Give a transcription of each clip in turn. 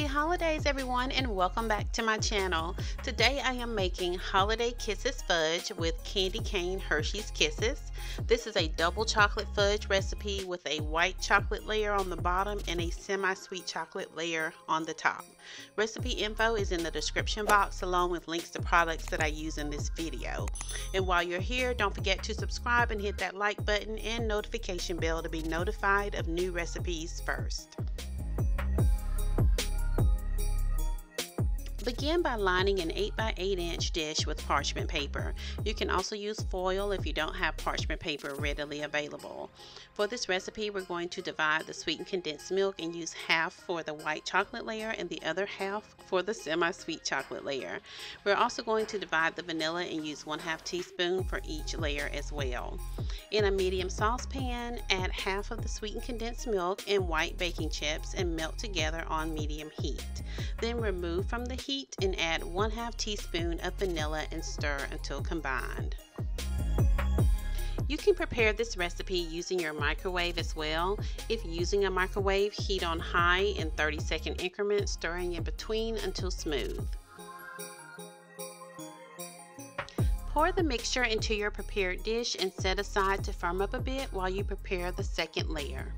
holidays everyone and welcome back to my channel. Today I am making Holiday Kisses Fudge with Candy Cane Hershey's Kisses. This is a double chocolate fudge recipe with a white chocolate layer on the bottom and a semi-sweet chocolate layer on the top. Recipe info is in the description box along with links to products that I use in this video. And while you're here, don't forget to subscribe and hit that like button and notification bell to be notified of new recipes first. Begin by lining an 8 by 8 inch dish with parchment paper. You can also use foil if you don't have parchment paper readily available. For this recipe, we're going to divide the sweetened condensed milk and use half for the white chocolate layer and the other half for the semi-sweet chocolate layer. We're also going to divide the vanilla and use 1 2 teaspoon for each layer as well. In a medium saucepan, add half of the sweetened condensed milk and white baking chips and melt together on medium heat. Then remove from the heat heat and add 1 2 teaspoon of vanilla and stir until combined. You can prepare this recipe using your microwave as well. If using a microwave, heat on high in 30 second increments, stirring in between until smooth. Pour the mixture into your prepared dish and set aside to firm up a bit while you prepare the second layer.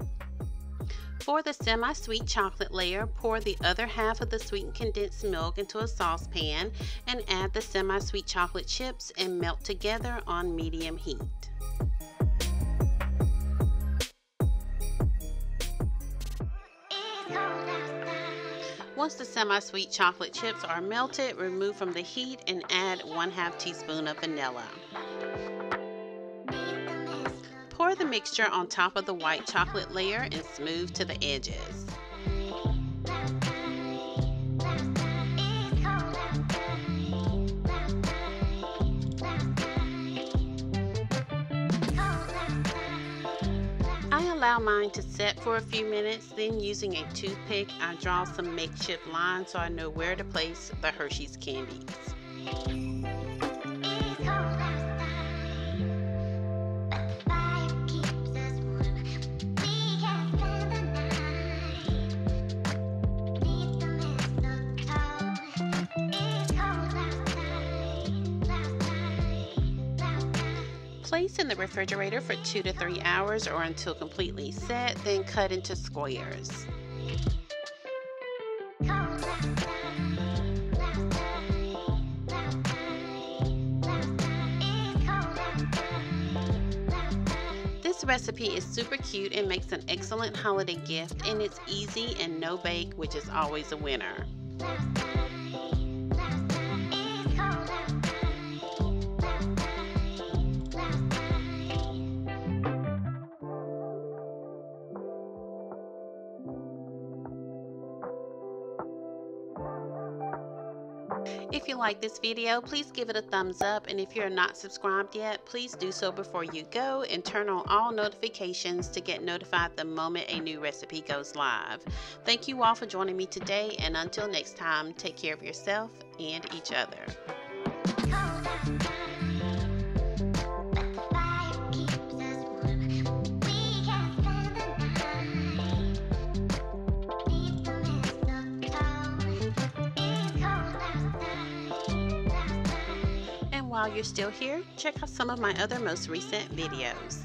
For the semi-sweet chocolate layer, pour the other half of the sweetened condensed milk into a saucepan and add the semi-sweet chocolate chips and melt together on medium heat. Once the semi-sweet chocolate chips are melted, remove from the heat and add 1 2 teaspoon of vanilla. The mixture on top of the white chocolate layer and smooth to the edges. I allow mine to set for a few minutes, then using a toothpick, I draw some makeshift lines so I know where to place the Hershey's candies. Place in the refrigerator for two to three hours or until completely set, then cut into squares. This recipe is super cute and makes an excellent holiday gift and it's easy and no bake which is always a winner. If you like this video, please give it a thumbs up. And if you're not subscribed yet, please do so before you go and turn on all notifications to get notified the moment a new recipe goes live. Thank you all for joining me today. And until next time, take care of yourself and each other. While you're still here, check out some of my other most recent videos.